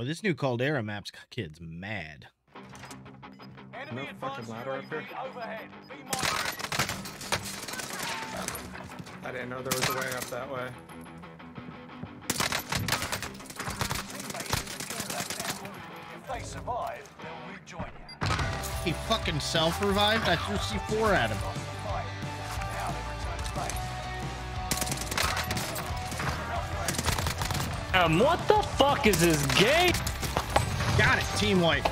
Well, this new Caldera map's got kids mad. No fucking ladder up here. I didn't know there was a way up that way. If they survive, they'll rejoin you. He fucking self-revived? I threw C4 at him. What the fuck is this game? Got it, team white.